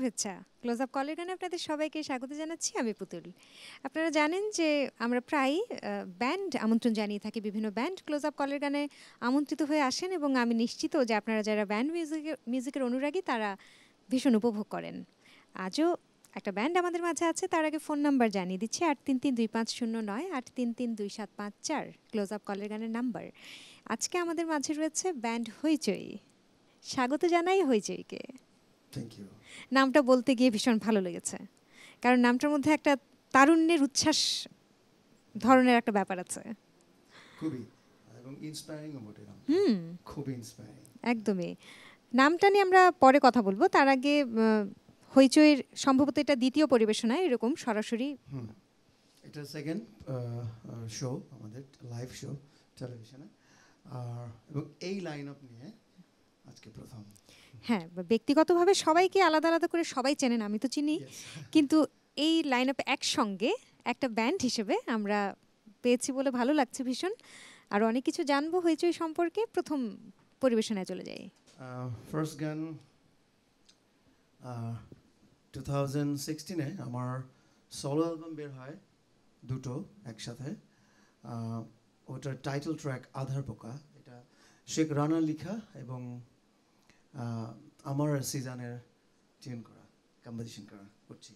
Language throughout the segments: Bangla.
শুভেচ্ছা। ক্লোজ আপ কলের গানে আপনাদের সবাইকে স্বাগত জানাচ্ছি, আমি পুতুল। আপনারা জানেন যে আমরা প্রায় ব্যান্ড আমন্ত্রণ জানিয়ে থাকি, বিভিন্ন ব্যান্ড ক্লোজ আপ কলের গানে আমন্ত্রিত হয়ে আসেন এবং আমি নিশ্চিত যে আপনারা যারা ব্যান্ড মিউজিকের মিউজিকের অনুরাগী, তারা ভীষণ উপভোগ করেন। আজও একটা ব্যান্ড আমাদের মাঝে আছে, তার আগে ফোন নাম্বার জানিয়ে দিচ্ছি, আট তিন তিন দুই পাঁচ শূন্য নয়, আট তিন তিন দুই সাত পাঁচ চার ক্লোজ আপ কলের গানের নাম্বার আজকে আমাদের মাঝে রয়েছে ব্যান্ড হইচই। স্বাগত জানাই হইচইকে। থ্যাংক ইউ নামটা বলতে গিয়ে ভীষণ ভালো লেগেছে। কারণ নামটার মধ্যে একটা তারুণ্যের উচ্ছ্বাস ধরনের একটা ব্যাপার আছে। খুবই এবং ইন্সপায়ারিং বটে হুম। খুবই ইন্সপায়ারিং একদমই। নামটা নিয়ে আমরা পরে কথা বলব। তার আগে হইচইয়ের সম্ভবত এটা দ্বিতীয় পরিবেশনায় এরকম সরাসরি এটা সেকেন্ড শো আমাদের লাইভ শো টেলিভিশনে আর এবং এই লাইন আপ নিয়ে আজকে প্রথম। হ্যাঁ ব্যক্তিগতভাবে সবাইকে আলাদা আলাদা করে সবাই চেনেন আমি তো চিনি। কিন্তু এই লাইন আপ একসঙ্গে একটা ব্যান্ড হিসেবে আমরা পেয়েছি বলে ভালো লাগছে ভীষণ। আর অনেক কিছু জানব হইচই সম্পর্কে প্রথম পরিবেশনায় চলে যাই। ফার্স্ট গান টু থাউজেন্ড সিক্সটিনে আমার সোলো অ্যালবাম বের হয় দুটো একসাথে। ওটার টাইটেল ট্র্যাক আধার পোকা এটা শেখ রানা লিখা এবং আমার সিজানের টিউন করা কম্পোজিশন করা করছি।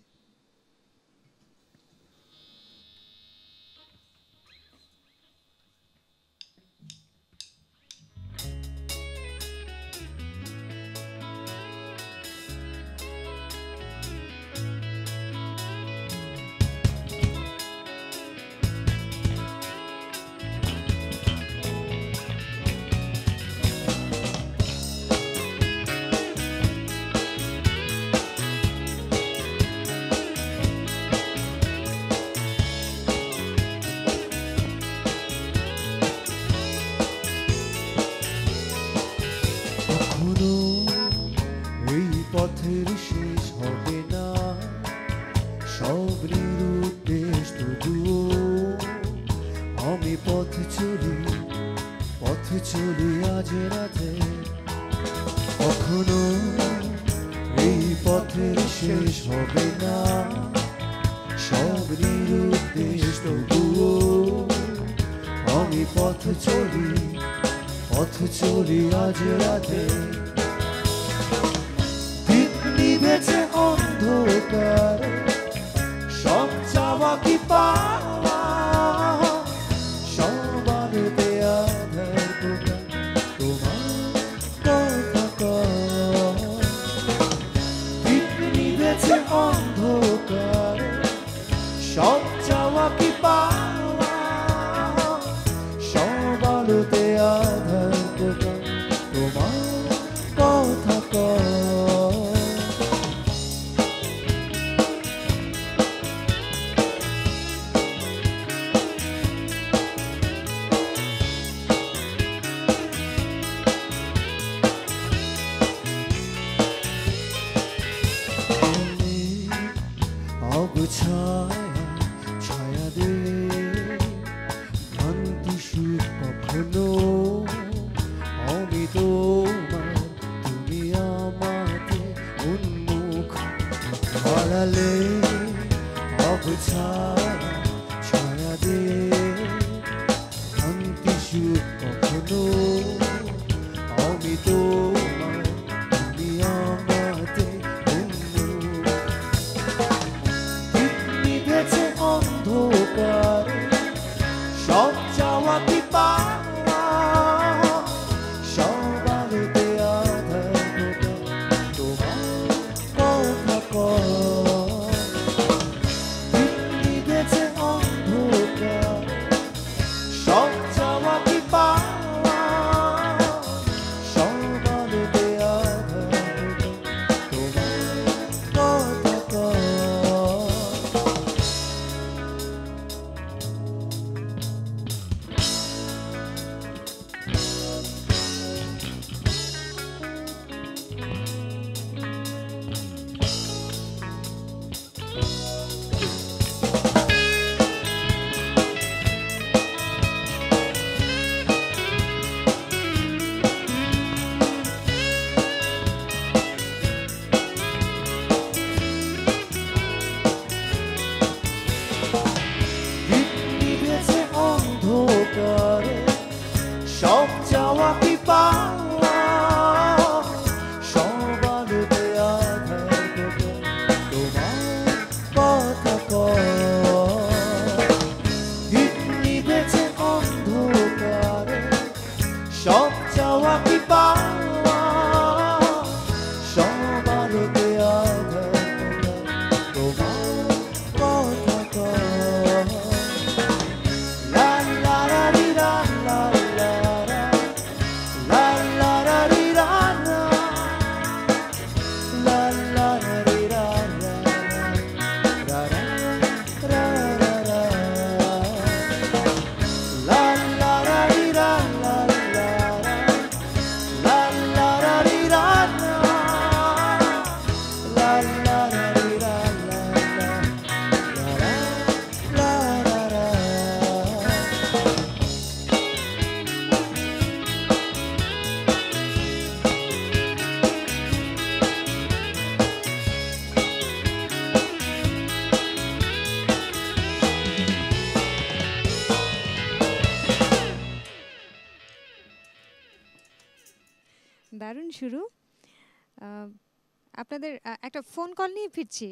একটা ফোন কল নিয়ে ফিরছি।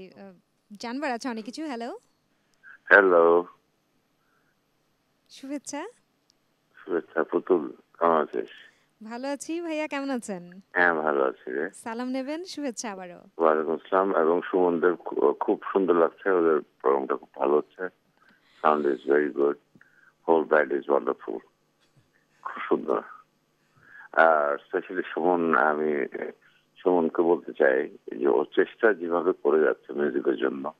জানবার আছে অনেক কিছু। হ্যালো হ্যালো শুভেচ্ছা। শুভেচ্ছা পুতুল কেমন আছিস? ভালো আছি ভাইয়া কেমন আছেন? হ্যাঁ ভালো আছি রে। সালাম নেবেন শুভেচ্ছা আবারও। ওয়ালাইকুম আসসালাম এবং সুমনদের খুব সুন্দর লাগছে ওদের প্রোগ্রামটা খুব ভালো হচ্ছে। Sound is very good whole band is wonderful খুব সুন্দর। আর স্পেশালি সুমন আমি সুমনকে বলতে চাই যে ওর চেষ্টা যেভাবে করে যাচ্ছে মিউজিকের জন্য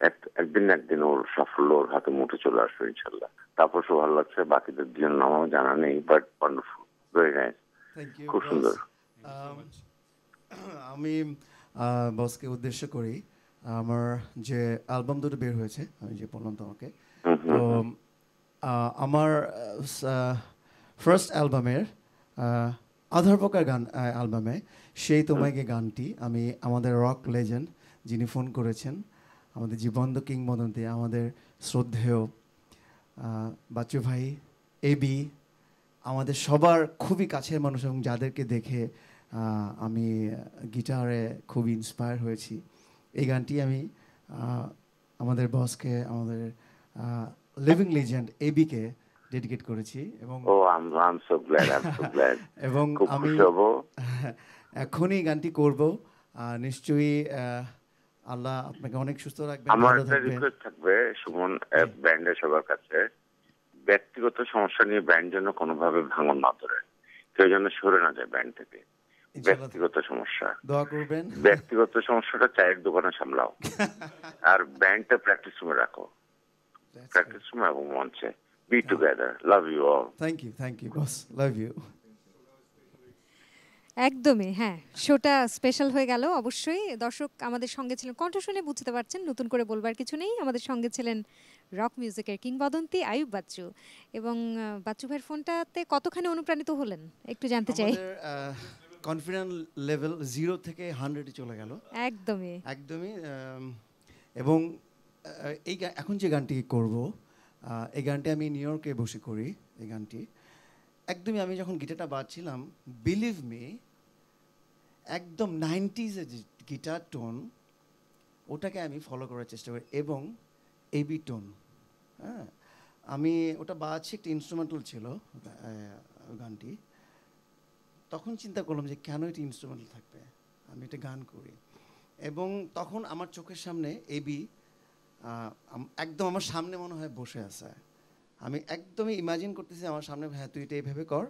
এক- একদিন একদিন ওর সাফল্য ওর হাতে মুঠে চলে আসবে ইনশাল্লাহ। তারপর সে ভালো লাগছে বাকিদের দুজন নামও জানা নেই বাট ওয়ান্ডারফুল ভেরি নাইস খুব সুন্দর। আমি বসকে উদ্দেশ্য করি আমার যে অ্যালবাম দুটো বের হয়েছে আমি যে বললাম তোমাকে। তো আমার ফার্স্ট অ্যালবামের আধার প্রকার গান অ্যালবামে সেই তোমাকে গানটি আমি আমাদের রক লেজেন্ড যিনি ফোন করেছেন আমাদের জীবন্ত কিংবদন্তি আমাদের শ্রদ্ধেয় বাচ্চু ভাই এবি আমাদের সবার খুবই কাছের মানুষ এবং যাদেরকে দেখে আমি গিটারে খুব ইন্সপায়ার হয়েছি। এই গানটি আমি আমাদের বসকে আমাদের লিভিং লিজেন্ড এবিকে ডেডিকেট করেছি এবং ও I'm I'm so glad I'm so glad এবং আমি এখনই গানটি করব। নিশ্চয়ই আল্লাহ আপনাকে অনেক সুস্থ রাখবেন আমার একটা রিকোয়েস্ট থাকবে সুমন ব্যান্ডের সবার কাছে। ব্যক্তিগত সমস্যা নিয়ে ব্যান্ড যেন কোনোভাবে ভাঙন না ধরে। কেউ যেন সরে না যায় ব্যান্ড থেকে। ব্যক্তিগত সমস্যা। দোয়া করবেন। ব্যক্তিগত সমস্যাটা চায়ের দোকানে সামলাও। আর ব্যান্ডটা প্র্যাকটিস রুমে রাখো। প্র্যাকটিস রুমে এবং মঞ্চে। Be together love you all thank you thank you boss love you একদমই হ্যাঁ। শোটা স্পেশাল হয়ে গেল অবশ্যই। দর্শক আমাদের সঙ্গে ছিলেন কণ্ঠ শুনে বুঝতে পারছেন নতুন করে বলবার কিছু নেই। আমাদের সঙ্গে ছিলেন রক মিউজিকের কিংবদন্তি আয়ুব বাচ্চু। এবং বাচ্চু ভাইয়ের ফোনটাতে কতখানি অনুপ্রাণিত হলেন? একটু জানতে চাই। কনফিডেন্ট লেভেল জিরো থেকে হান্ড্রেডে চলে গেল। একদমই। একদমই এবং এই এখন যে গানটি করব এই গানটি আমি নিউ ইয়র্কে বসে করি, এই গানটি। একদমই আমি যখন গিটারটা বাজছিলাম বিলিভ মি একদম নাইনটিজের যে গিটার টোন ওটাকে আমি ফলো করার চেষ্টা করি এবং এবি টোন হ্যাঁ? আমি ওটা বাজছি, একটা ইনস্ট্রুমেন্টাল ছিল গানটি। তখন চিন্তা করলাম যে কেন এটা ইনস্ট্রুমেন্টাল থাকবে? আমি এটা গান করি। এবং তখন আমার চোখের সামনে এবি একদম আমার সামনে মনে হয় বসে আছে। আমি একদমই ইমাজিন করতেছি আমার সামনে হ্যাঁ তুই এটা এইভাবে কর।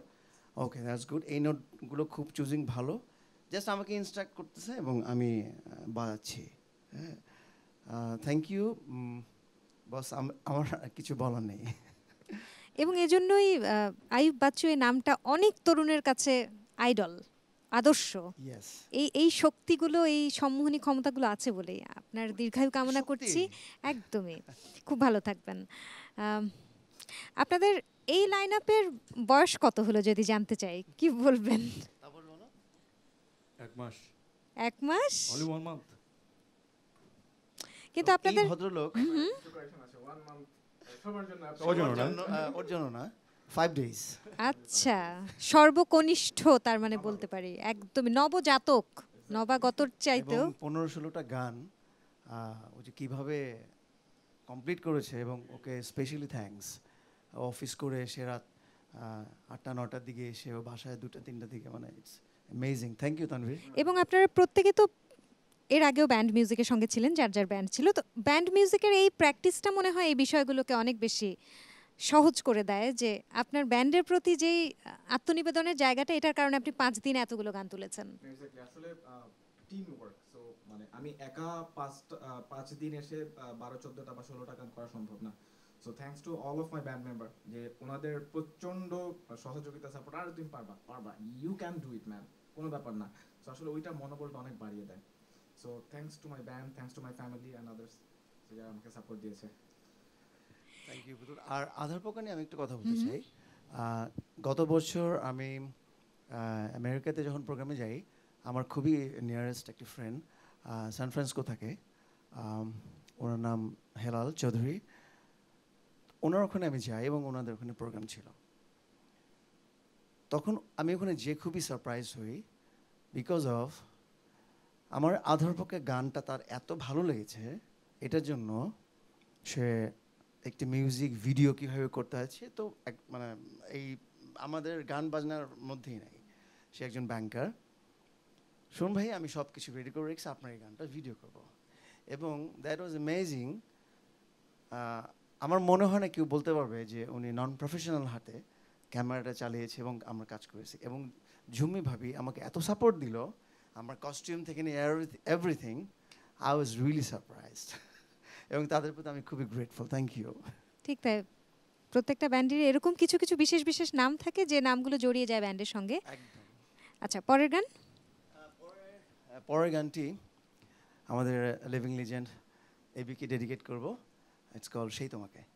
ওকে দ্যাটস গুড এই নোটগুলো খুব চুজিং ভালো। জাস্ট আমাকে ইনস্ট্রাক্ট করতেছে এবং আমি বাজাচ্ছি। হ্যাঁ। থ্যাংক ইউ বস আমার কিছু বলার নেই। এবং এজন্যই আয়ুব বাচ্চু এই নামটা অনেক তরুণের কাছে আইডল আদর্শ। এই এই শক্তিগুলো এই সম্মোহনী ক্ষমতাগুলো আছে বলেই আপনার দীর্ঘায়ু কামনা করছি। একদমই। খুব ভালো থাকবেন। আপনাদের এই লাইন আপের বয়স কত হলো যদি জানতে চাই? কি বলবেন? এক মাস। এক মাস? অনলি ওয়ান মান্থ কিন্তু আপনাদের ভদ্রলোক। ওর জন্য না। ফাইভ ডেজ আচ্ছা সর্বকনিষ্ঠ তার মানে বলতে পারি একদমই নবজাতক নবাগতর চাইতেও। পনেরো ষোলোটা গান আহ, ও যে কীভাবে কমপ্লিট করেছে এবং ওকে স্পেশালি থ্যাঙ্কস অফিস করে এসে রাত আটটা নটার দিকে এসে ও বাসায় দুটো তিনটার দিকে মানে it's amazing thank you Tanvir এবং আপনারা প্রত্যেকে তো এর আগেও ব্যান্ড মিউজিকের সঙ্গে ছিলেন যার যার ব্যান্ড ছিল। তো ব্যান্ড মিউজিকের এই প্র্যাকটিসটা মনে হয় এই বিষয়গুলোকে অনেক বেশি সহজ করে দেয় যে আপনার ব্যান্ডের প্রতি যেই আত্মনিবেদনের জায়গাটা, এটার কারণে আপনি পাঁচ দিন এতগুলো গান তুলেছেন। মানে আমি একা পাঁচটা পাঁচ দিন এসে বারো, চোদ্দটা বা ষোলোটা গান করা সম্ভব না। So thanks to all of my band member যে ওনাদের প্রচণ্ড সহযোগিতা সাপোর্ট আর তুমি পারবা পারবা। You can do it man কোনো ব্যাপার না। সো আসলে ওইটা মনোবলটা অনেক বাড়িয়ে দেয়। So thanks to my band thanks to my family and others যারা আমাকে সাপোর্ট দিয়েছে। থ্যাংক ইউ আর আধার পোকা নিয়ে আমি একটু কথা বলতে চাই। গত বছর আমি আমেরিকাতে যখন প্রোগ্রামে যাই আমার খুবই নিয়ারেস্ট একটি ফ্রেন্ড সান ফ্রান্সকো থাকে। ওনার নাম হেলাল চৌধুরী। ওনার ওখানে আমি যাই এবং ওনাদের ওখানে প্রোগ্রাম ছিল। তখন আমি ওখানে যে খুবই সারপ্রাইজ হই বিকজ অফ আমার আধার পক্ষে গানটা তার এত ভালো লেগেছে এটার জন্য সে একটি মিউজিক ভিডিও কীভাবে করতে হয়েছে তো এক মানে এই আমাদের গান বাজনার মধ্যেই নাই। সে একজন ব্যাংকার শোন ভাই, আমি সব কিছু রেডি করে রেখেছি আপনার এই গানটা ভিডিও করব। এবং দ্যাট ওয়াজ অ্যামেজিং আমার মনে হয় না কেউ বলতে পারবে যে উনি নন প্রফেশনাল হাতে ক্যামেরাটা চালিয়েছে এবং আমরা কাজ করেছি। এবং ঝুমি ভাবি আমাকে এত সাপোর্ট দিল, আমার কস্টিউম থেকে নিয়ে everything I was really surprised এবং তাদের প্রতি আমি খুবই গ্রেটফুল থ্যাংক ইউ ঠিক তাই। প্রত্যেকটা ব্যান্ডের এরকম কিছু কিছু বিশেষ বিশেষ নাম থাকে যে নামগুলো জড়িয়ে যায় ব্যান্ডের সঙ্গে। আচ্ছা পরের গান? পরের গানটি আমাদের লিভিং লিজেন্ড এবিকে ডেডিকেট করব। ইটস কল সেই তোমাকে।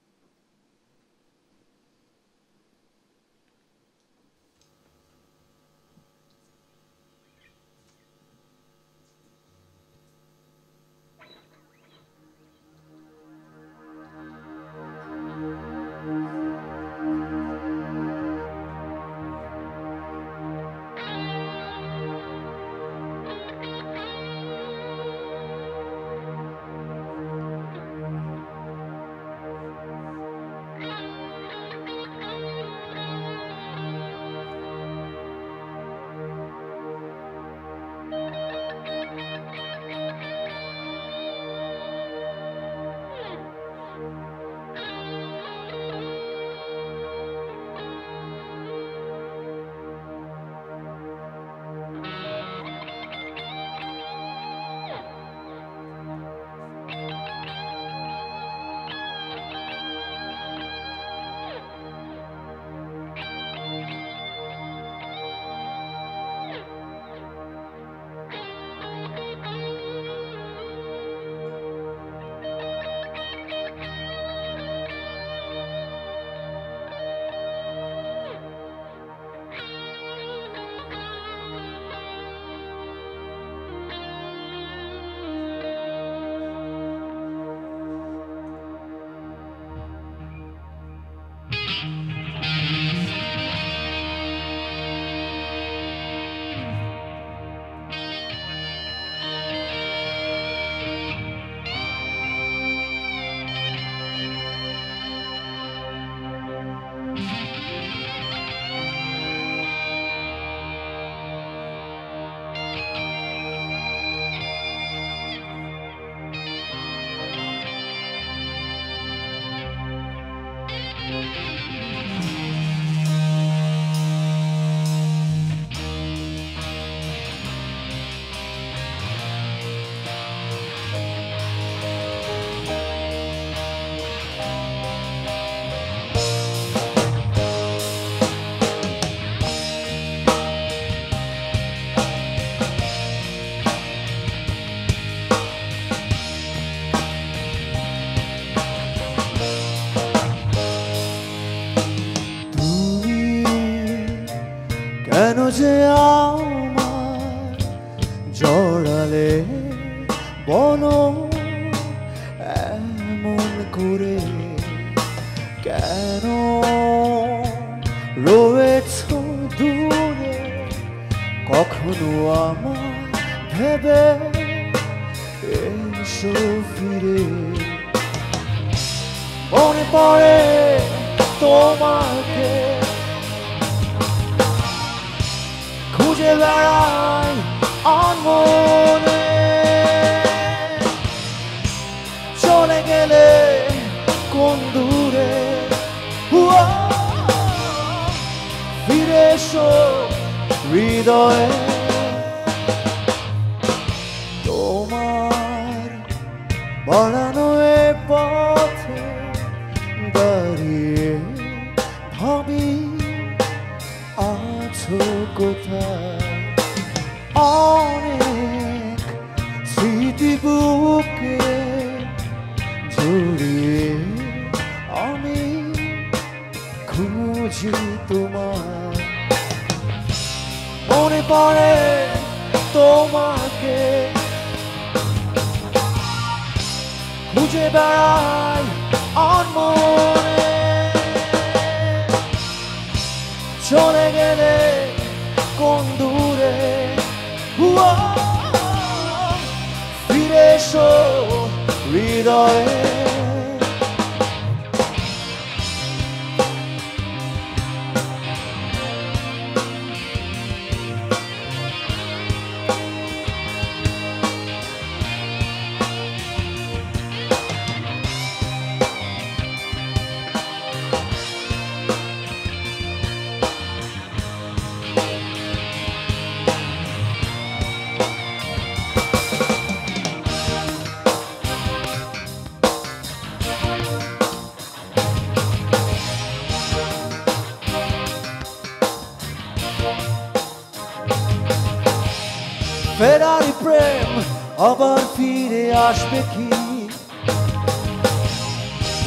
আসবে কি?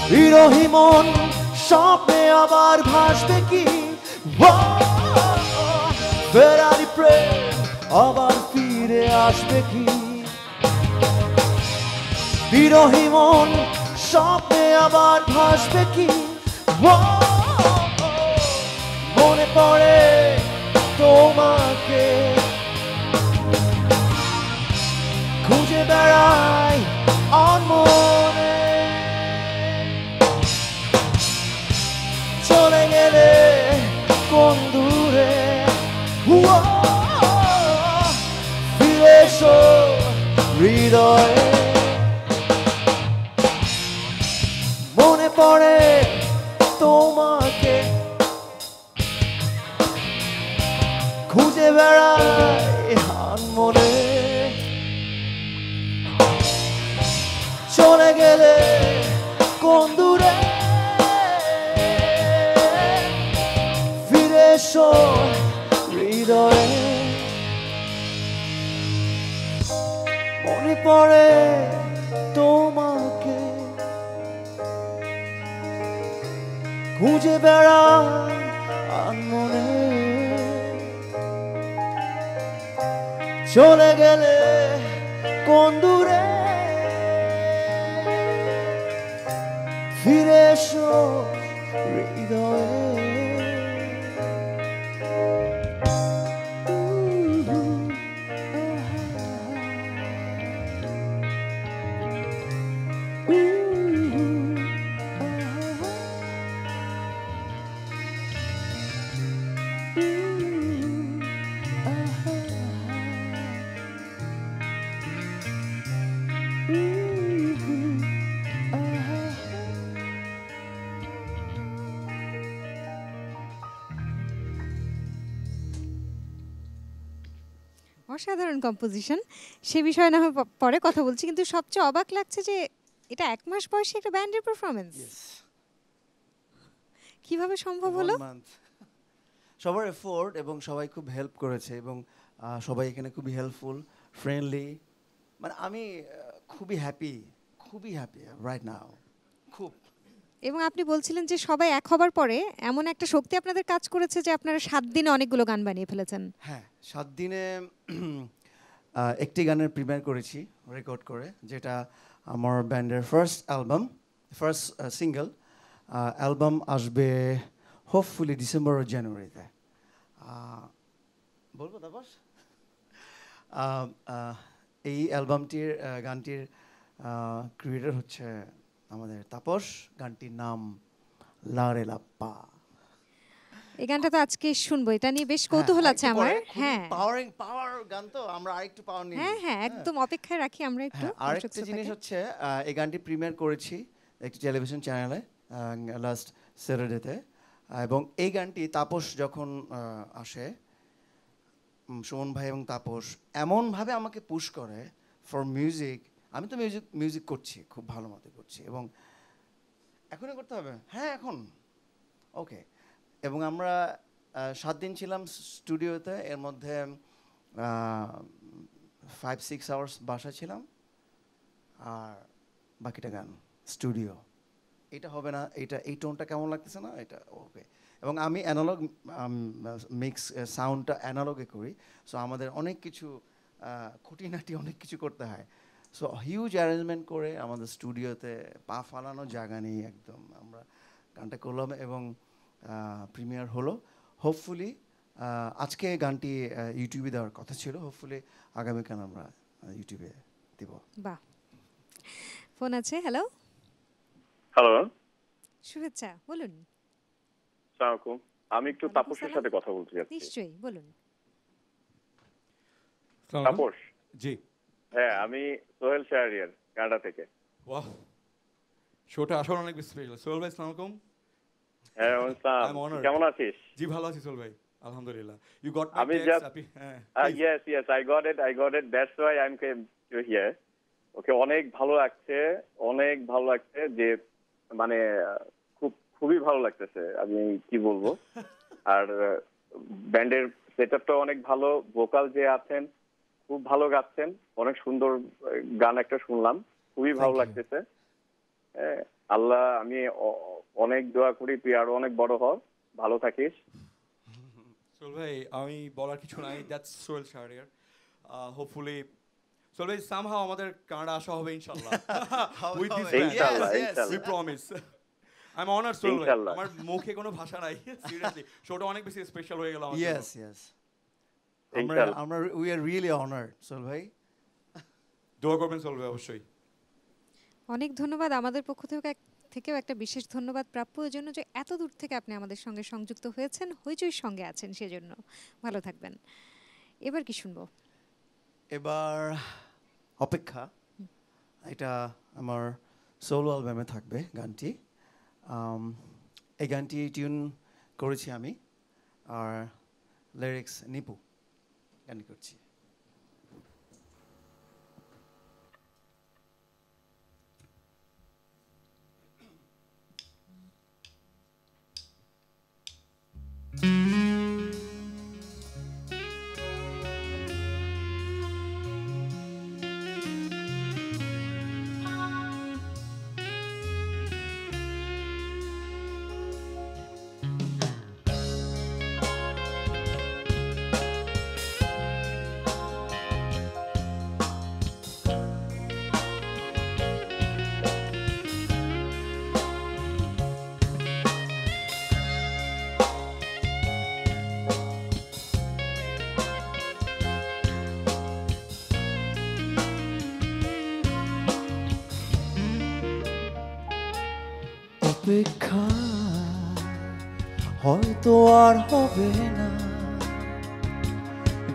বিরোহী মন স্বপ্নে আবার ভাসবে কি? ফেরারি প্রেম আবার ফিরে আসবে কি? বিরোহী মন স্বপ্নে আবার ভাসবে কি? মনে hidroel পড়ে তোমাকে। খুঁজে বেড়া মনে চলে গেলে অসাধারণ কম্পোজিশন সে বিষয়ে না হয় পরে কথা বলছি কিন্তু সবচেয়ে অবাক লাগছে যে এটা এক মাস বয়সে একটা ব্যান্ডের পারফরমেন্স কীভাবে সম্ভব হলো? সবার এফোর্ট এবং সবাই খুব হেল্প করেছে এবং সবাই এখানে খুবই হেল্পফুল ফ্রেন্ডলি মানে আমি খুবই হ্যাপি খুবই হ্যাপি রাইট নাও খুব। এবং আপনি বলছিলেন যে সবাই এক হবার পরে এমন একটা শক্তি আপনাদের কাজ করেছে যে আপনারা সাত দিনে অনেকগুলো গান বানিয়ে ফেলেছেন। হ্যাঁ সাত দিনে একটি গানের প্রিমিয়ার করেছি রেকর্ড করে, যেটা আমার ব্যান্ডের first album first single album আসবে হোপফুলি ডিসেম্বর ও জানুয়ারিতে বলব তাপস এই অ্যালবামটির গানটির ক্রিয়েটার হচ্ছে আমাদের তাপস গানটির নাম লারে লাপ্পা এই গানটা তো আজকে শুনব এটা নিয়ে বেশ কৌতূহল আছে আমার। হ্যাঁ। পাওয়ারিং পাওয়ার গান তো আমরা আরেকটু পাওয়ার নিই। হ্যাঁ হ্যাঁ একদম অপেক্ষায় রাখি আমরা একটু হ্যাঁ, আরেকটা জিনিস হচ্ছে এই গানটি প্রিমিয়ার করেছি একটি টেলিভিশন চ্যানেলে লাস্ট স্যাটারডেতে এবং এই গানটি তাপস যখন আসে সুমন ভাই এবং তাপস এমনভাবে আমাকে পুশ করে ফর মিউজিক আমি তো মিউজিক মিউজিক করছি, খুব ভালো মতো করছি এবং এখনই করতে হবে? হ্যাঁ এখন। ওকে এবং আমরা সাত দিন ছিলাম স্টুডিওতে এর মধ্যে ফাইভ সিক্স আওয়ার্স বাসা ছিলাম। আর বাকিটা গান স্টুডিও এটা হবে না, এটা, এই টোনটা কেমন লাগতেছে না, এটা ওকে এবং আমি অ্যানালগ মিক্স সাউন্ডটা অ্যানালগে করি। সো আমাদের অনেক কিছু খুঁটিনাটি অনেক কিছু করতে হয়। সো হিউজ অ্যারেঞ্জমেন্ট করে আমাদের স্টুডিওতে পা ফালানো জায়গা নেই একদম। আমরা গানটা করলাম এবং প্রিমিয়ার হলো। হোপফুলি আজকে গানটি ইউটিউবে দেওয়ার কথা ছিল। হোপফুলি আগামীকাল আমরা ইউটিউবে দিব। বাহ। ফোন আছে? হ্যালো হ্যালো শুভেচ্ছা বলুন। আমি একটু তাপসের সাথে কথা বলতে চাচ্ছি নিশ্চয়ই বলুন। তাপস? জি। হ্যাঁ আমি সোহেল শাহরিয়ার কানাডা থেকে। ওয়াহ শোটা আসলে অনেক স্পেশাল সোহেল ভাই আসসালামু আলাইকুম। হ্যাঁ। কেমন আছিস? জি ভালো আছি সোহেল ভাই। আলহামদুলিল্লাহ। ইউ গট আমি. Yes yes I got it I got it that's why I am came to here okay অনেক ভালো লাগছে অনেক ভালো লাগছে যে মানে খুব খুবই ভালো লাগতেছে আমি কি বলব? আর ব্যান্ডের সেটআপটা অনেক ভালো ভোকাল যে আছেন খুব ভালো গাচ্ছেন। অনেক সুন্দর গান একটা শুনলাম। খুবই ভালো লাগতেছে। আল্লাহ আমি অনেক দোয়া করি তুই আরও অনেক বড় হ। ভালো থাকিস। সোহেল ভাই আমি বলার কিছু নাই। দ্যাটস সোহেল শাহরিয়ার হোপফুলি সোহেল ভাই সামহাও আমাদের কানাডা আসা হবে ইনশাআল্লাহ। উইথ দিস ইনশাআল্লাহ। We promise I am honoured Sohel ভাই। আমার মুখে কোনো ভাষা নাই। সিরিয়াসলি শোটা অনেক বেশি স্পেশাল হয়ে গেল আমার ইয়েস ইয়েস আমরা we are really honoured Sohel ভাই। দোয়া করবেন সোহেল ভাই অবশ্যই। অনেক ধন্যবাদ আমাদের পক্ষ থেকে এক- থেকেও একটা বিশেষ ধন্যবাদ প্রাপ্য। এই জন্য যে এত দূর থেকে আপনি আমাদের সঙ্গে সংযুক্ত হয়েছেন হইচইর সঙ্গে আছেন সেজন্য। ভালো থাকবেন। এবার কি শুনব? এবার অপেক্ষা। এটা আমার সোলো অ্যালবামে থাকবে গানটি। এই গানটি টিউন করেছি আমি আর লিরিক্স নিপু। গানটি করছি অপেক্ষা হয়তো আর হবে না,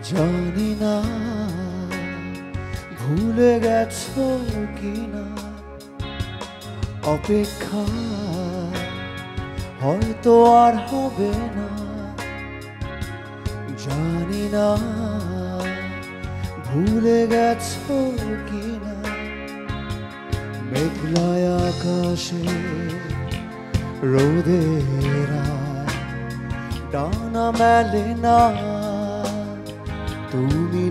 জানি না ভুলে গেছো কিনা। অপেক্ষা হয়তো আর হবে না, জানি না ভুলে গেছো কিনা। মেঘলায় আকাশে রোদেরা মেলে না। তুমি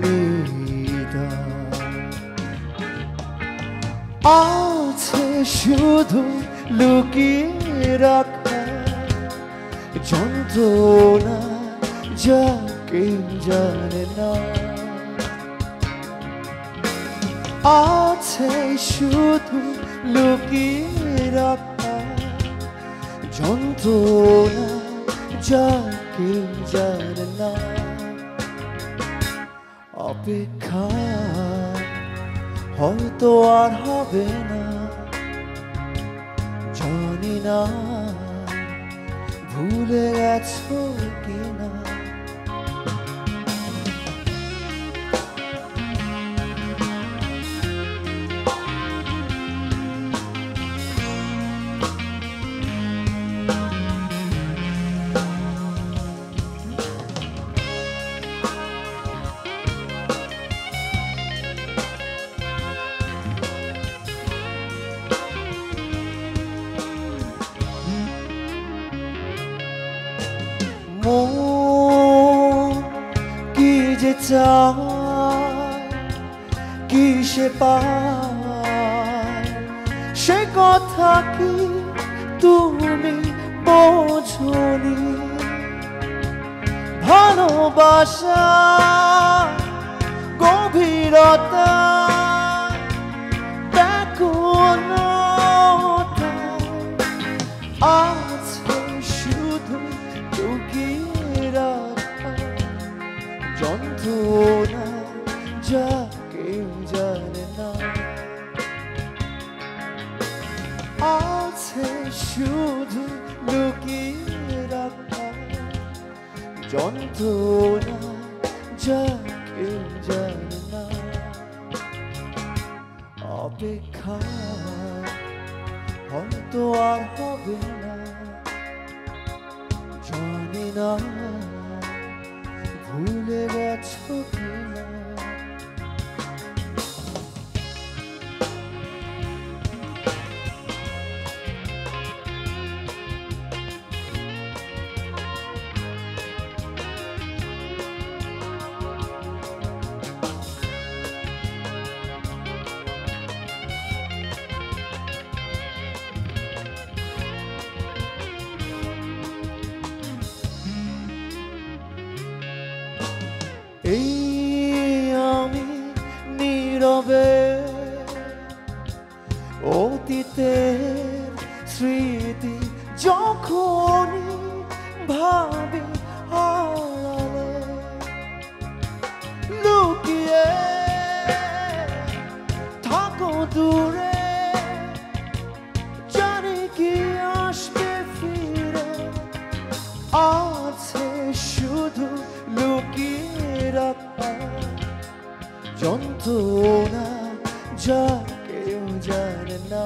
আছে শুধু লুকিয়ে রাখা যন্ত্রণা, যা কেউ জানে না। আছে শুধু লুকিয়ে রাখা যন্ত্রণা, যা কেউ জান না। অপেক্ষা হয়তো আর হবে না। জানি না ভুলে গেছো বোঝনি। ভালোবাসা গভীরতা what যা কেউ জানে না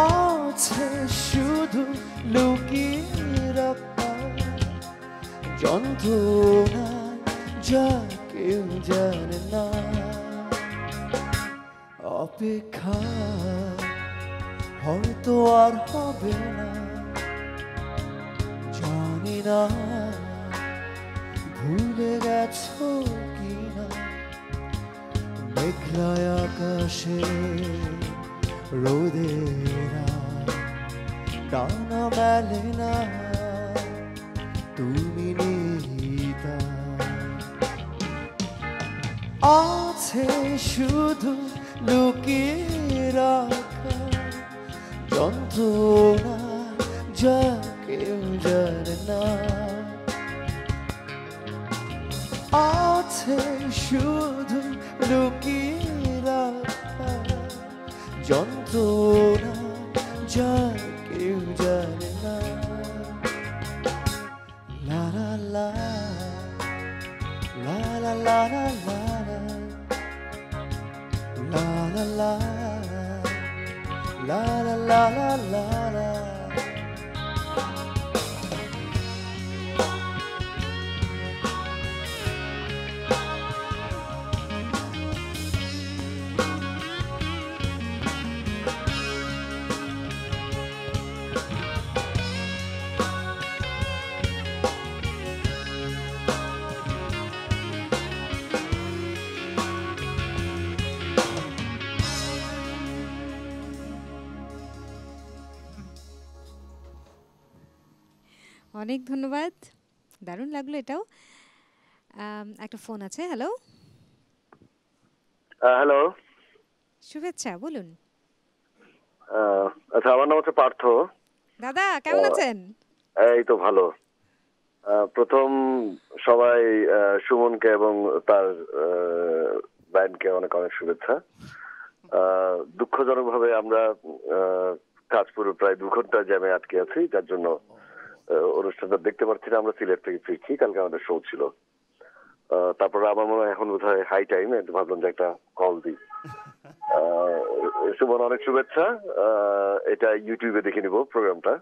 আছে শুধু লুকিয়ে রাখা যন্ত্রণা যা কেউ জানে না অপেক্ষা হয়তো আর হবে না জানি না ভুলে গেছো মেঘলায় আকাশে রোদেরা ডানা মেলে না তুমি নিতা। আছে শুধু লুকিয়ে রাখা যন্ত্রণা, যা কেউ জানে না। আছে শুধু 느끼랄까 전투나 자기우자리나 라라라 라라라라라 라라라 라라라라라라 অনেক ধন্যবাদ। দারুণ লাগল এটাও। একটা ফোন আছে হ্যালো? হ্যালো? শুভেচ্ছা বলুন। আচ্ছা আমার নাম হচ্ছে পার্থ। দাদা কেমন আছেন? এই তো ভালো। প্রথম সবাই সুমনকে এবং তার ব্যান্ডকে অনেক অনেক শুভেচ্ছা। দুঃখজনকভাবে আমরা কাজপুরে প্রায় দু ঘণ্টা জ্যামে আটকে আছি যার জন্য অনুষ্ঠানটা দেখতে পাচ্ছি না আমরা সিলেট থেকে ফিরছি কালকে আমাদের শো ছিল। তারপরে আমার মনে হয় এখন বোধ হয় হাই টাইম ভাবলাম যে একটা কল দিই। সুমন অনেক শুভেচ্ছা। এটা ইউটিউবে দেখে নিব প্রোগ্রামটা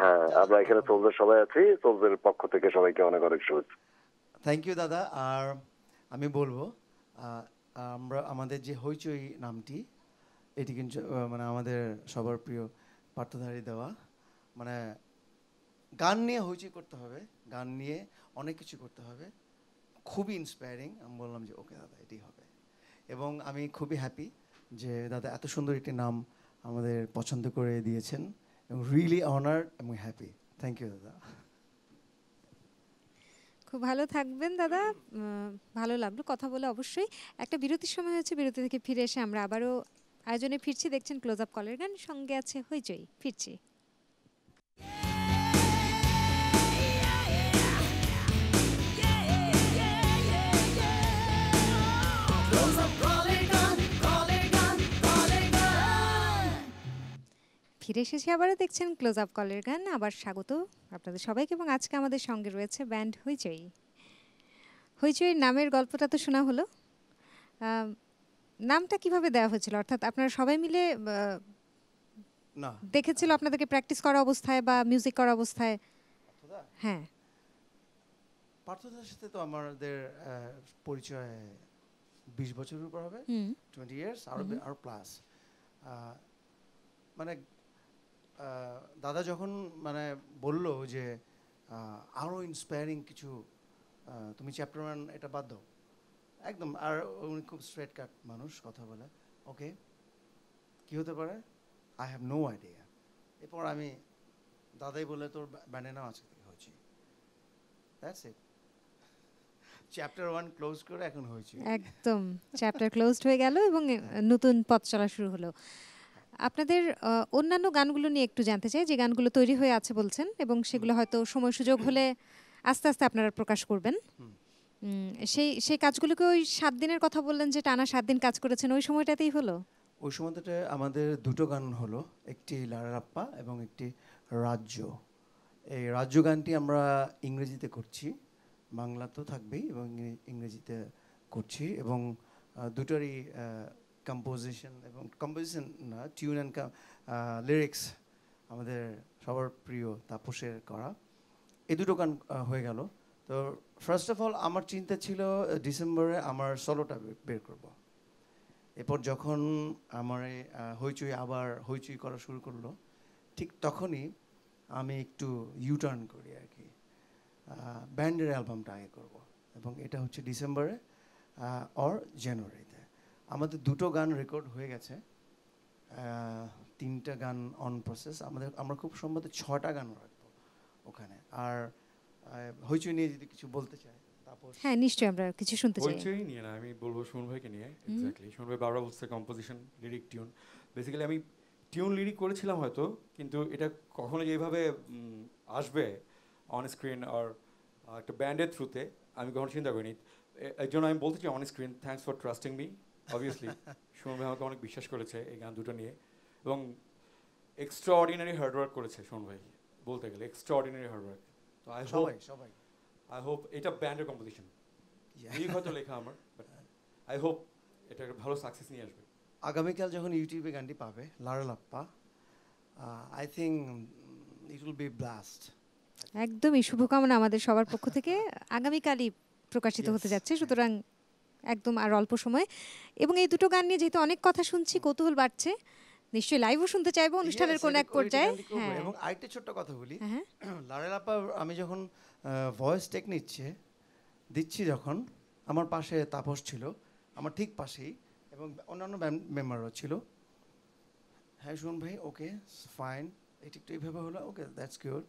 হ্যাঁ আমরা এখানে তোলদের সবাই আছি তোলদের পক্ষ থেকে সবাইকে অনেক অনেক শুভেচ্ছা। থ্যাংক ইউ দাদা। আর আমি বলব আমরা আমাদের যে হইচই নামটি এটি কিন্তু মানে আমাদের সবার প্রিয় পার্থধারী দেওয়া মানে গান নিয়ে হইচই করতে হবে, গান নিয়ে অনেক কিছু করতে হবে। খুবই ইন্সপায়ারিং আমি বললাম যে, ওকে দাদা এটি হবে। এবং আমি খুবই হ্যাপি যে, দাদা, এত সুন্দর একটি নাম আমাদের পছন্দ করে দিয়েছেন। এবং রিয়েলি অনার এবং হ্যাপি থ্যাংক ইউ দাদা। খুব ভালো থাকবেন, দাদা। ভালো লাগল কথা বলে অবশ্যই। একটা বিরতির সময় হয়েছে বিরতি থেকে ফিরে এসে আমরা আবারও আয়োজনে ফিরছি। দেখছেন ক্লোজ আপ কলের গান, সঙ্গে আছে হইচই। ফিরছি। ফিরে এসেছি আবারও দেখছেন ক্লোজ আপ কলের গান। আবার স্বাগত আপনাদের সবাইকে এবং আজকে আমাদের সঙ্গে রয়েছে ব্যান্ড হইচই। হইচইয়ের নামের গল্পটা তো শোনা হলো। নামটা কীভাবে দেওয়া হয়েছিল? অর্থাৎ আপনারা সবাই মিলে না। দেখেছিল আপনাদেরকে প্র্যাকটিস করা অবস্থায় বা মিউজিক করা অবস্থায়? হ্যাঁ। পার্থদার সাথে তো আমাদের পরিচয় বিশ বছরের উপর হবে। টোয়েন্টি ইয়ার্স আরও বে- প্লাস মানে দাদা যখন মানে বলল যে আরও ইন্সপায়ারিং কিছু তুমি চ্যাপ্টার ওয়ান এটা বাদ দাও। একদম, আর উনি খুব স্ট্রেট কাট মানুষ, কথা বলে। ওকে, কি হতে পারে? আই হ্যাভ নো আইডিয়া এরপর আমি, দাদাই বলে, তোর ব্যান্ডের নাম আজকে হয়েছি। That's it chapter one close করে এখন হয়েছে। একদম চ্যাপ্টার ক্লোজড হয়ে গেল এবং নতুন পথ চলা শুরু হলো। আপনাদের অন্যান্য গানগুলো নিয়ে একটু জানতে চাই। যে গানগুলো তৈরি হয়ে আছে বলছেন এবং সেগুলো হয়তো সময় সুযোগ হলে আস্তে আস্তে আপনারা প্রকাশ করবেন। সেই সেই কাজগুলোকে ওই সাত দিনের কথা বললেন যে টানা সাত দিন কাজ করেছেন ওই সময়টাতেই হলো? ওই সময়টাতে আমাদের দুটো গান হলো একটি লারাপ্পা এবং একটি রাজ্য। এই রাজ্য গানটি আমরা ইংরেজিতে করছি বাংলা তো থাকবেই এবং ইংরেজিতে করছি এবং দুটোরই কম্পোজিশন এবং কম্পোজিশন না টিউন অ্যান্ড লিরিক্স আমাদের সবার প্রিয় তাপসের করা। এই দুটো গান হয়ে গেল। তো ফার্স্ট অফ অল আমার চিন্তা ছিল ডিসেম্বরে আমার সলোটা বের করব। এরপর যখন আমার হইচই আবার হইচই করা শুরু করল, ঠিক তখনই আমি একটু ইউটার্ন করি আর কি। ব্যান্ডের অ্যালবামটা আগে করব এবং এটা হচ্ছে ডিসেম্বরে অর জানুয়ারিতে আমাদের দুটো গান রেকর্ড হয়ে গেছে। তিনটা গান অন প্রসেস আমাদের আমরা খুব সম্ভবত ছটা গান রাখব ওখানে। আর হইচই নিয়ে যদি কিছু বলতে চাই হ্যাঁ নিশ্চয়ই আমরা কিছু শুনতে চাই। হইচই নিয়ে না আমি বলব সুমন ভাইকে নিয়ে এক্স্যাক্টলি সুমন ভাই বারবার বলছে কম্পোজিশন লিরিক টিউন বেসিক্যালি আমি টিউন লিরিক করেছিলাম হয়তো কিন্তু এটা কখনো যেভাবে আসবে অন স্ক্রিন আর একটা ব্যান্ডের থ্রুতে আমি কখনো চিন্তা করিনি। এ- এর জন্য আমি বলতে চাই on screen thanks for trusting me obviously Suman ভাই আমাকে অনেক বিশ্বাস করেছে এই গান দুটো নিয়ে এবং এক্সট্রা অর্ডিনারি হার্ডওয়ার্ক করেছে সুমন ভাই বলতে গেলে এক্সট্রা অর্ডিনারি হার্ডওয়ার্ক তো আই হোপ সবাই সবাই। আই হোপ এটা ব্যান্ডের কম্পোজিশন. লিরিক হয়তো লেখা আমার বাট আই হোপ এটা একটা ভালো সাকসেস নিয়ে আসবে। আগামীকাল যখন ইউটিউবে গানটি পাবে লারালাপ্পা I think it will be blast একদমই শুভকামনা আমাদের সবার পক্ষ থেকে। আগামীকালই প্রকাশিত হতে যাচ্ছে সুতরাং একদম আর অল্প সময়। এবং এই দুটো গান নিয়ে যেহেতু অনেক কথা শুনছি কৌতূহল বাড়ছে নিশ্চয়ই লাইভও শুনতে চাইব অনুষ্ঠানের কোন এক পর্যায়ে। হ্যাঁ। এবং আরেকটা ছোট্ট কথা বলি। হ্যাঁ লারেলাপ্পা আমি যখন ভয়েস টেক নিচ্ছে দিচ্ছি যখন আমার পাশে তাপস ছিল আমার ঠিক পাশেই এবং অন্যান্য মেম্বারও ছিল। হ্যাঁ শুন ভাই ওকে ফাইন এটা একটু এইভাবে হলো ওকে দ্যাটস কিওর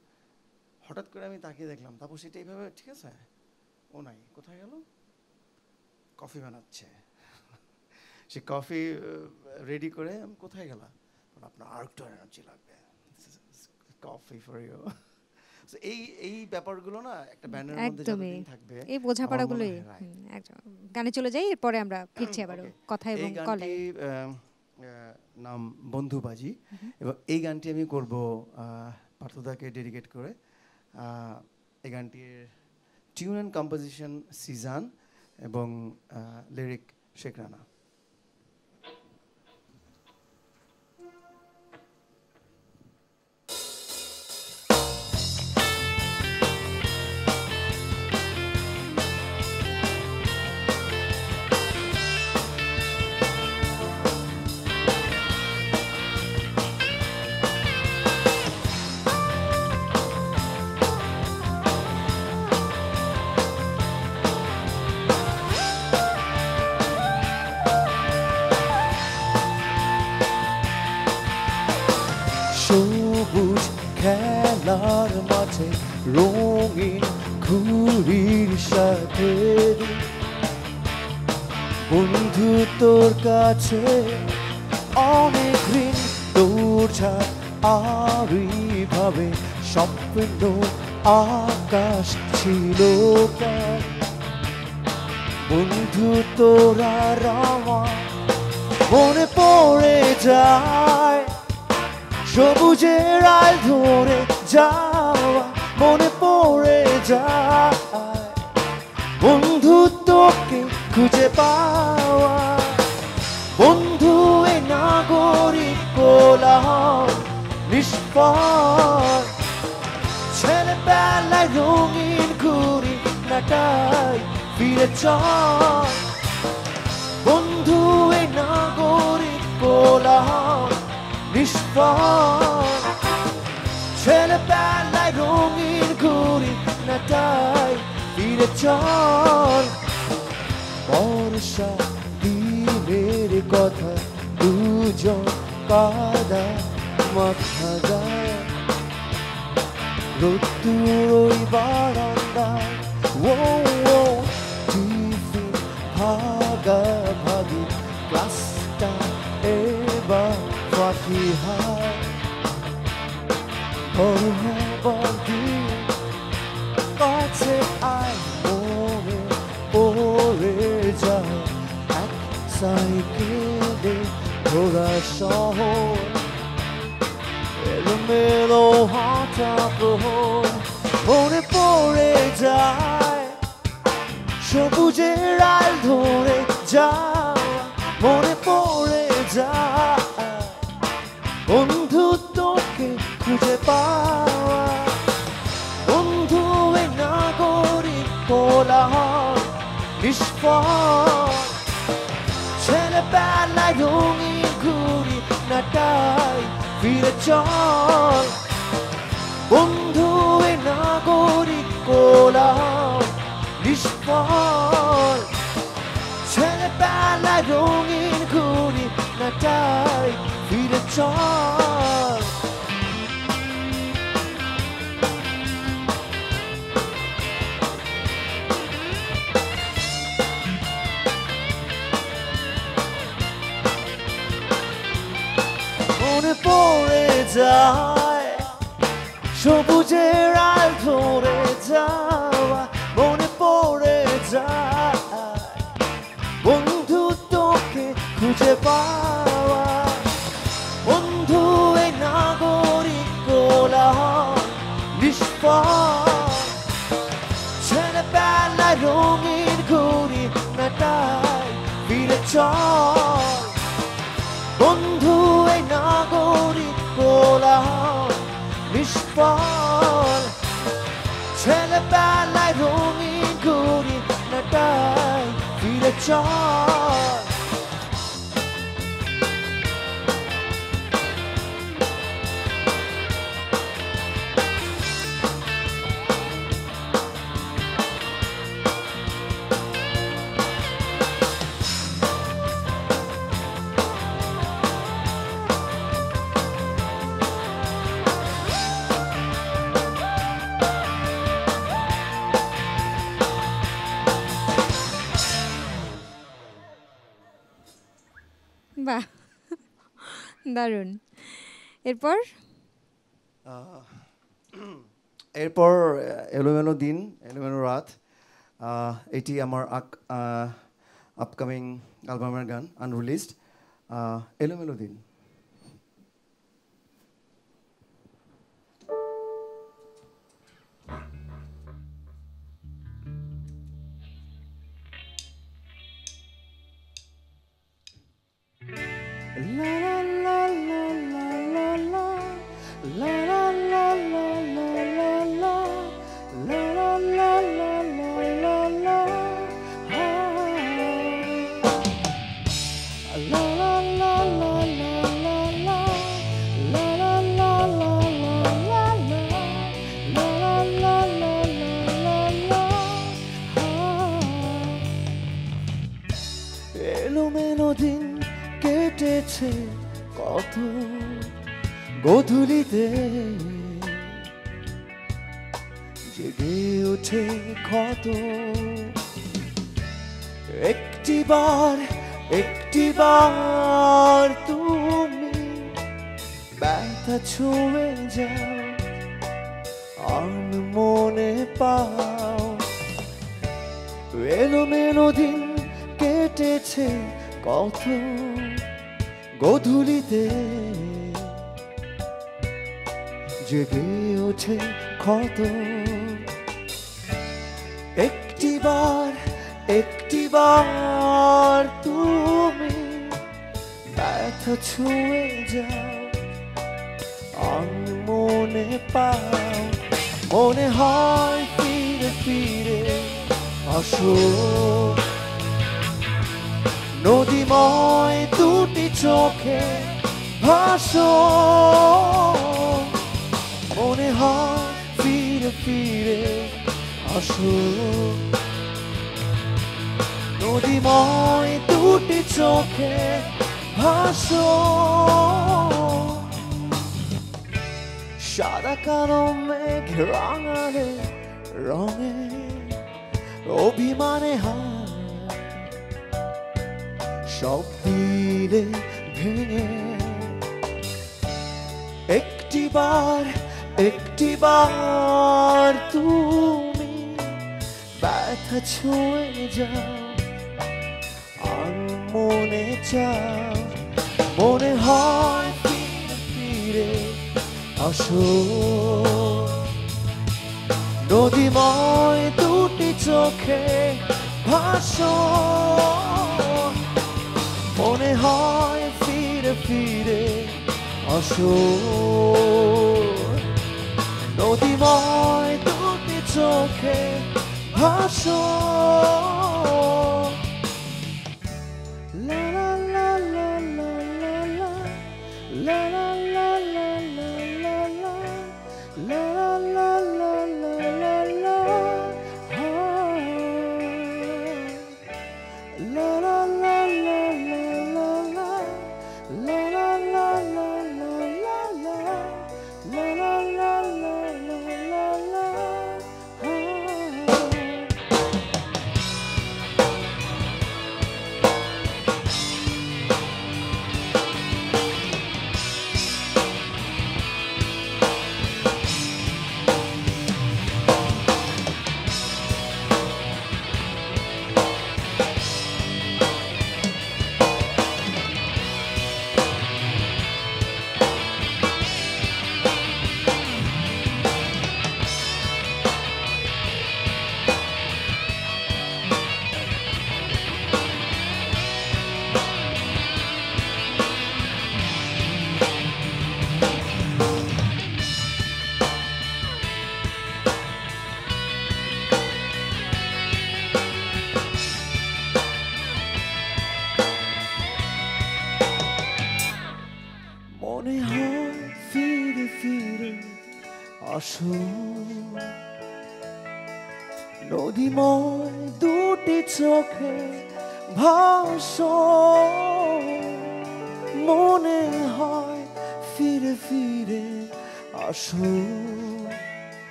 হঠাৎ করে আমি তাকিয়ে দেখলাম তাপস এটা এইভাবে ঠিক আছে? ও নাই কোথায় গেল? কফি বানাচ্ছে। সে কফি রেডি করে আমি কোথায় গেলাম? আপনার আর একটু এনার্জি লাগবে। কফি ফর ইউ এই এই ব্যাপারগুলো না একটা ব্যান্ডের মধ্যে। যতদিন থাকবে এই একদম। গানে চলে যাই এরপরে আমরা ফিরছি আবারও কথা এবং কলে। নাম বন্ধুবাজি এবং এই গানটি আমি করব পার্থদাকে ডেডিকেট করে। আহ, এই গানটির টিউন অ্যান্ড কম্পোজিশন সিজান এবং লিরিক শেখ রানা। মাঠে রঙিন ঘুড়ির সাথে। বন্ধু তোর কাছে অনেক ঋণ তোর আরই ভাবে স্বপ্ন আকাশ ছিল বন্ধু তোরা রামা মনে পড়ে যায়, সবুজের আল ধরে যাওয়া খুঁজে পাওয়া বন্ধু এ নাগরিক কোলাহল, নিষ্ফল। ছেলেবেলায় রঙিন ঘুরি নাটাই ফিরে চল। বন্ধু এ নাগরিক কোলাহল, নিষ্ফল। ছেলেবেলায় রঙিন ঘুরি নাটাই ফিরে চল। বর্ষা দিনের কথা দুজন কাদা মাথা যায়। রোদ্দুর ওই ও নিষ্ফল ছেলেবেলায় রঙিন ঘুরি নাটাই ফিরে চল বাহ দারুণ। এরপর? এরপর এলোমেলো দিন এলোমেলো রাত আহ, এটি আমার আপকামিং অ্যালবামের গান আনরিলিজড এলোমেলো দিন। La la কেটেছে কত গধূলিতে জেগে ওঠে ক্ষত। একটিবার একটিবার তুমি ব্যথা ছুঁয়ে যাও, আর মনে পাও এলোমেলো দিন কেটেছে কত গধূলিতে জেগে ওঠে ক্ষত। একটিবার একটিবার তুমি ব্যথা ছুঁয়ে যাও মনে পাও। মনে হয় ফিরে ফিরে আসো। নদীময় দুটি চোখে ভাসো। মনে হয় ফিরে ফিরে আসো। নদীময় দুটি চোখে ভাসো। সাদা কালো মেঘ রাঙালে রঙে অভিমানে হায় সব দিলে ভেঙে একটিবার একটিবার তুমি ব্যথা ছুঁয়ে যাও, আর মনে চাও, মনে হয় ফিরে আসো। নদীময় দুটি চোখে ভাসো, মনে হয় ফিরে আসো। নদীময় দুটি চোখে ভাসো।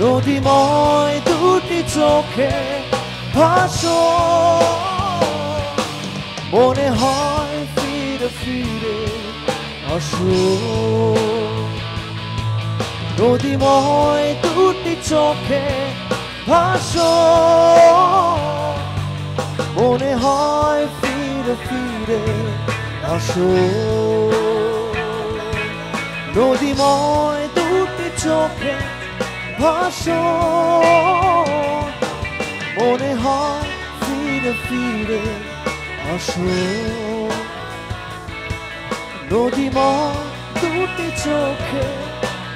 নদীময় দুটি চোখে ভাসো। মনে হয় ফিরে ফিরে আসো। নদীময় দুটি চোখে ভাসো। মনে হয় ফিরে ফিরে আসো। নদীময় দুটি চোখে ভাসো মনে হয় ফিরে ফিরে আসো। নদীময় দুটি চোখে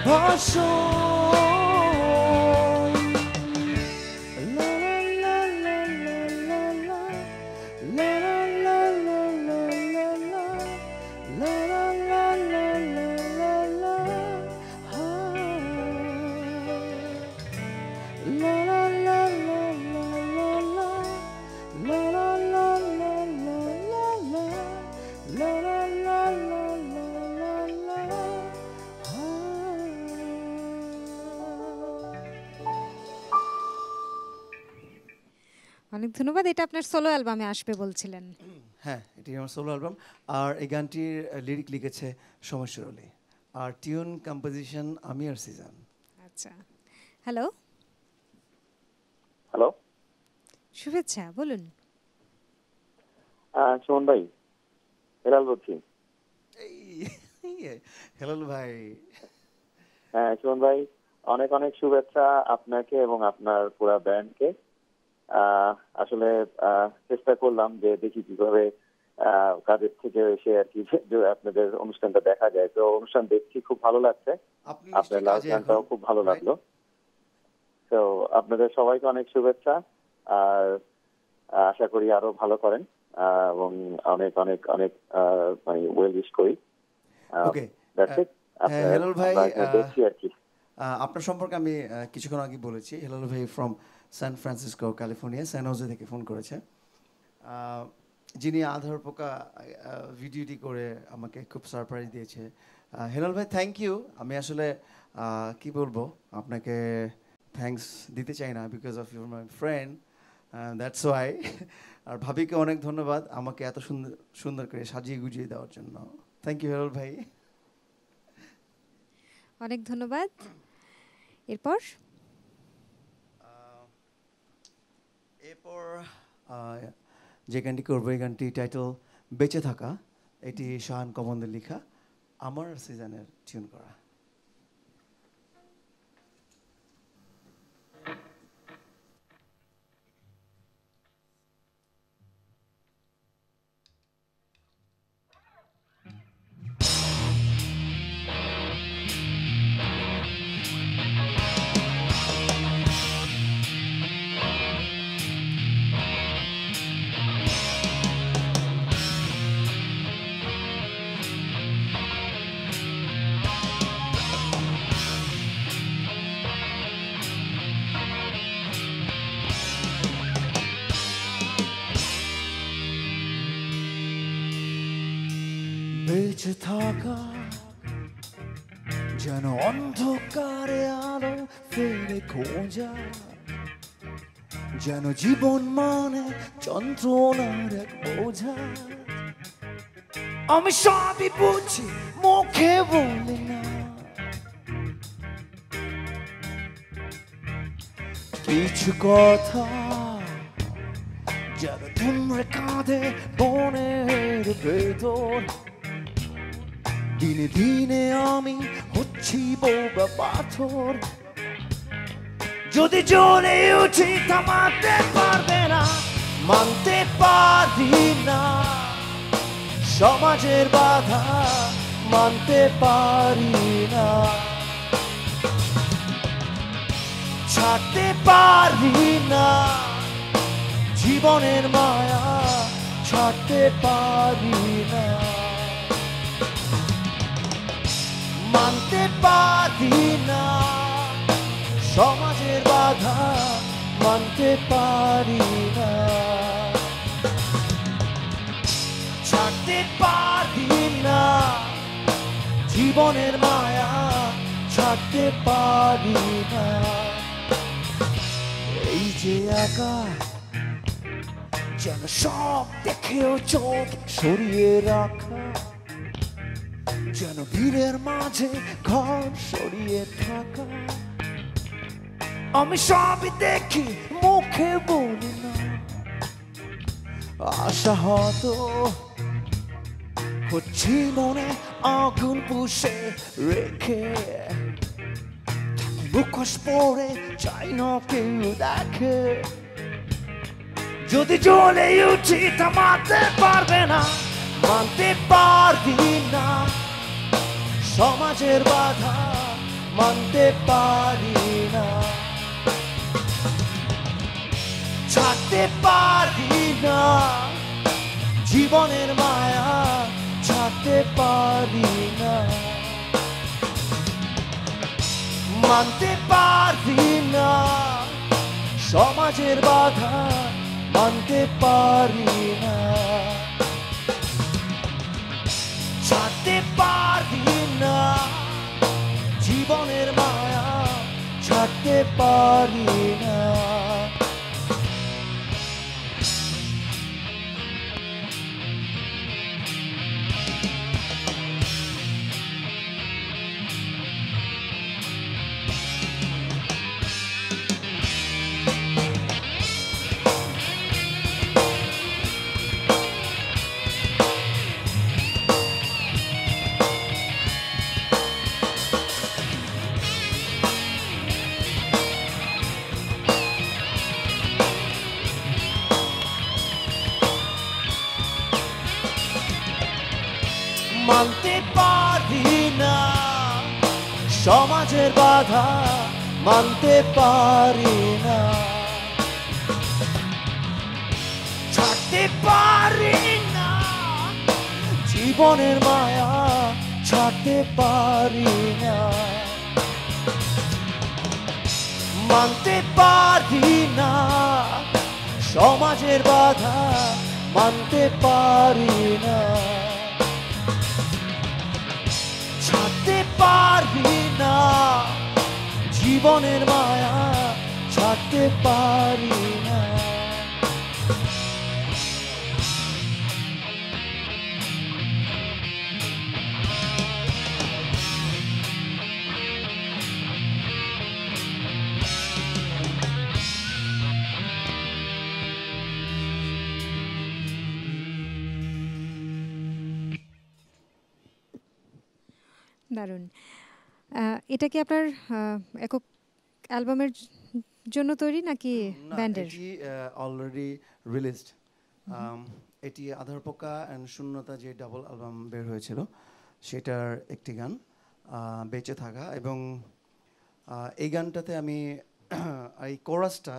ভাসো ধন্যবাদ এটা আপনার সোলো অ্যালবামে আসবে বলছিলেন। হ্যাঁ এটি আমার সোলো অ্যালবাম আর এই গানটির লিরিক লিখেছে সমস্যর আলী আর টিউন কম্পোজিশন আমি আর সিজন। আচ্ছা হ্যালো হ্যালো শুভেচ্ছা বলুন। সুমন ভাই হেলাল বলছি। এই হেলাল ভাই। হ্যাঁ সুমন ভাই অনেক অনেক শুভেচ্ছা আপনাকে এবং আপনার পুরো ব্যান্ডকে আসলে চেষ্টা করলাম যে দেখি কীভাবে কাজের থেকে এসে আর কি আপনাদের অনুষ্ঠানটা দেখা যায়। তো অনুষ্ঠান দেখছি খুব ভালো লাগছে। আপনার লাস্ট গানটাও খুব ভালো লাগল। তো আপনাদের সবাইকে অনেক শুভেচ্ছা। আর আশা করি আরও ভালো করেন। আহ, এবং অনেক অনেক অনেক মানে ওয়েল উইশ করি। Okay. দ্যাটস ইট হ্যাঁ, হেলাল ভাই, আপনার সম্পর্কে আমি কিছুক্ষণ আগে বলেছি। হেলাল ভাই from San Francisco California San Jose থেকে ফোন করেছে। যিনি আধার পোকা ভিডিওটি করে আমাকে খুব সারপ্রাইজ দিয়েছে। হেলাল ভাই থ্যাংক ইউ আমি আসলে কি বলব, আপনাকে থ্যাঙ্কস দিতে চাই না because of your my friend that's why আর ভাবিকে অনেক ধন্যবাদ আমাকে এত সুন্দর সুন্দর করে সাজিয়ে গুজিয়ে দেওয়ার জন্য। থ্যাংক ইউ হেলাল ভাই। অনেক ধন্যবাদ। এরপর? এরপর যে গানটি করব এই গানটি টাইটেল বেঁচে থাকা এটি শাহান কমন্দের লেখা আমার সিজনের টিউন করা। যেন জীবন মানে যন্ত্রণার এক বোঝা। আমি সবই বুঝি মুখে বলি না। কিছু কথা যেন তোমরা কাঁধে বনের ভেতর দিনে দিনে আমি হচ্ছি বোবা পাথর। যদি জ্বলে উঠি থামাতে পারবে না, মানতে পারি না। সমাজের বাধা মানতে পারি না। ছাড়তে পারি না। জীবনের মায়া ছাড়তে পারি না। মানতে পারি না। সমাজের বাধা মানতে পারি না। ছাড়তে পারি না। জীবনের মায়া ছাড়তে পারি না। এই যে একা যেন সব দেখেও চোখ সরিয়ে রাখা যেন ভিড়ের মাঝে ঘর সরিয়ে থাকা। আমি সবই দেখি মুখে বলি না। আশা হতো হচ্ছি মনে আগুন পুষে রেখে। মুখোশ পরে চাই না কেউ দেখে। যদি জ্বলে উঠি থামাতে পারবে না, মানতে পারবি না। সমাজের বাধা মানতে পারি না। ছাড়তে পারি না। জীবনের মায়া ছাড়তে পারি না। মানতে পারি না। সমাজের বাধা মানতে পারি না। জীবনের মায়া ছাড়তে পারি না। বাধা মানতে পারি না। ছাড়তে পারি না। জীবনের মায়া ছাড়তে পারি না। মানতে পারি না। সমাজের বাধা মানতে পারি না। জীবনের মায়া ছাড়তে পারি না। দারুণ। এটা কি আপনার একক অ্যালবামের জন্য তৈরি নাকি ব্যান্ডের? এটি অলরেডি রিলিজড এটি আধার পোকা অ্যান্ড শূন্যতা যে ডাবল অ্যালবাম বের হয়েছিল সেটার একটি গান বেঁচে থাকা এবং এই গানটাতে আমি এই কোরাসটা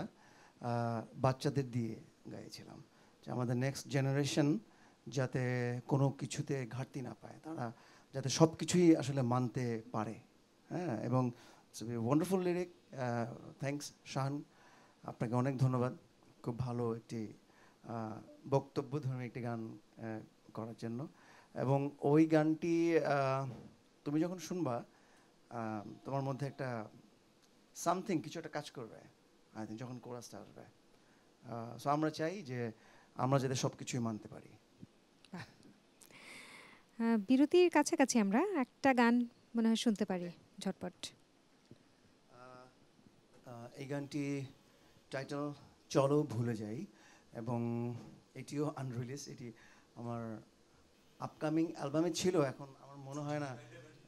বাচ্চাদের দিয়ে গাইছিলাম। যে আমাদের নেক্সট জেনারেশন যাতে কোনো কিছুতে ঘাটতি না পায় তারা যাতে সব কিছুই আসলে মানতে পারে। হ্যাঁ এবং ওয়ান্ডারফুল লিরিক থ্যাঙ্কস শাহান আপনাকে অনেক ধন্যবাদ। খুব ভালো একটি বক্তব্য বক্তব্যধর্মী একটি গান করার জন্য। এবং ওই গানটি তুমি যখন শুনবা তোমার মধ্যে একটা সামথিং কিছু একটা কাজ করবে আই থিঙ্ক যখন কোরাসটা আসবে। সো আমরা চাই যে আমরা যাতে সব কিছুই মানতে পারি। বিরতির কাছাকাছি আমরা একটা গান মনে হয় শুনতে পারি। ঝটপট। এই গানটি টাইটেল চলো ভুলে যাই এবং এটিও আনরিলিজ এটি আমার আপকামিং অ্যালবামে ছিল এখন আমার মনে হয় না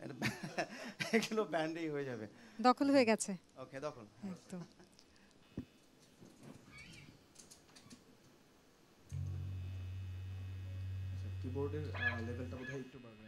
এটা এগুলো ব্যান্ডেই হয়ে যাবে। দখল হয়ে গেছে। ওকে একদম। কিবোর্ডের লেভেলটা বোধহয় একটু বাড়বে।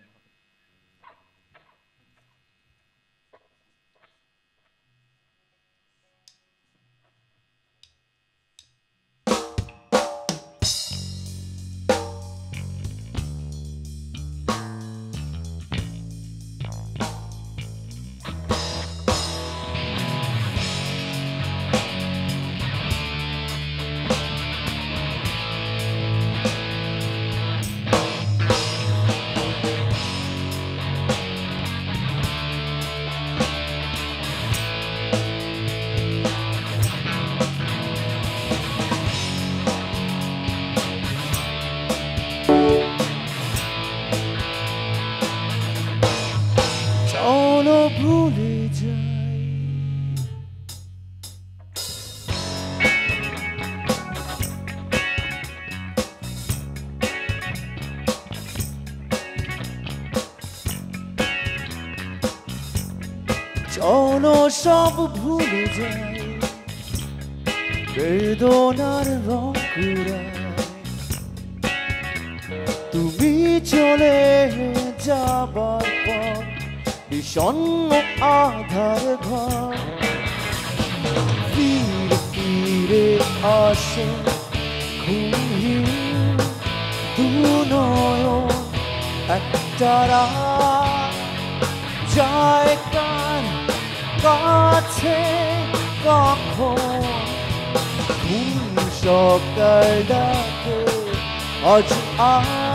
সব ভুলে যাই বেদনার রং তুমি চলে যাবার পর বিষণ্ণ আধার ঘর। ফিরে ফিরে আসে ঘুমহীন দু নয়ন একটা রাত। যায় কাছে কখন? ঘুম সকাল ডাকে, আজ আমাকে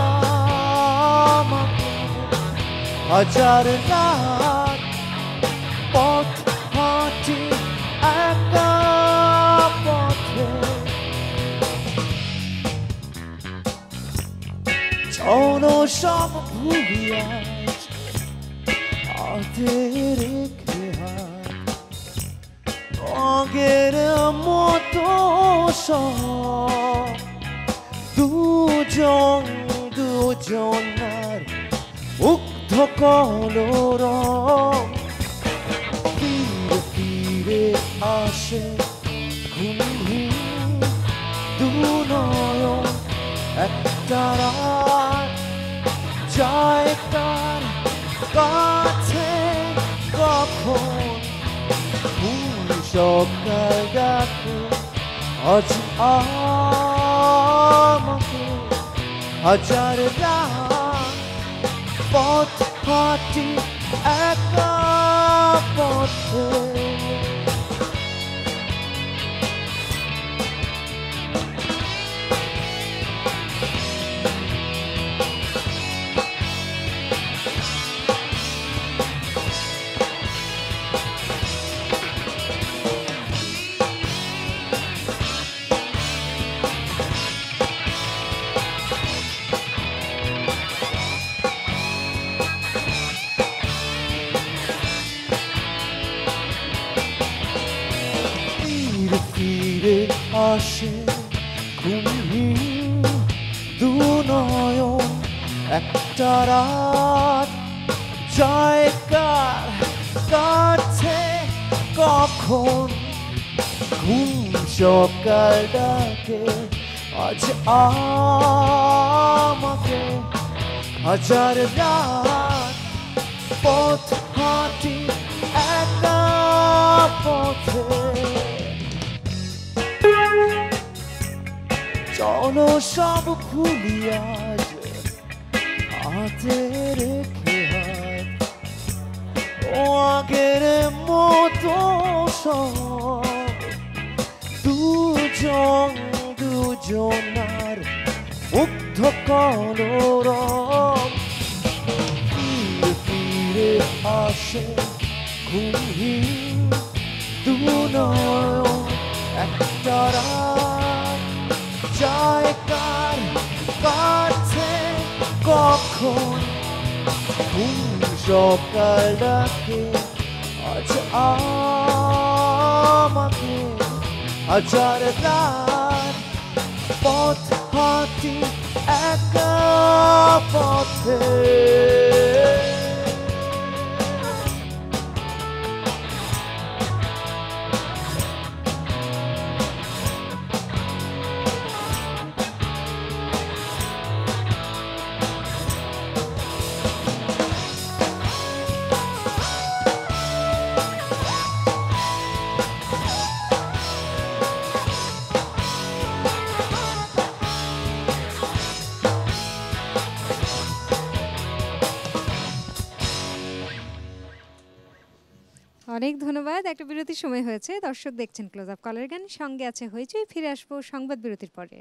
হাজার রাত পথ হাঁটি একা পথে। চলো সব ভুলিয়া হাতে রেখে আগের মতো দুজন দুজনার মুগ্ধ কলর ফিরে ফিরে আসে ঘুম ঘুম দু নয়ন, একটা রাত যায় তার কাছে সকাল ডাকে আজ আমাকে হাজার রাত পথ হাঁটি একা পথে ফিরে আমাকে হাজার রাত পথ হাঁটি একা পথে। চলো সব ভুলিয়া হাতে রেখে ও আগের মতো সব দুজন দুজনার মুগ্ধ কলরব। ফিরে ফিরে আসে ঘুমহীন দু নয়ন একটা রাত জায়গার কাছে কখন? ঘুম সকাল ডাকে, আজ আমাকে হাজার রাত পথ হাঁটি একা পথে ধন্যবাদ, একটা বিরতির সময় হয়েছে। দর্শক দেখছেন ক্লোজ আপ কলের গান, সঙ্গে আছে হয়েছে ফিরে আসব সংবাদ বিরতির পরে।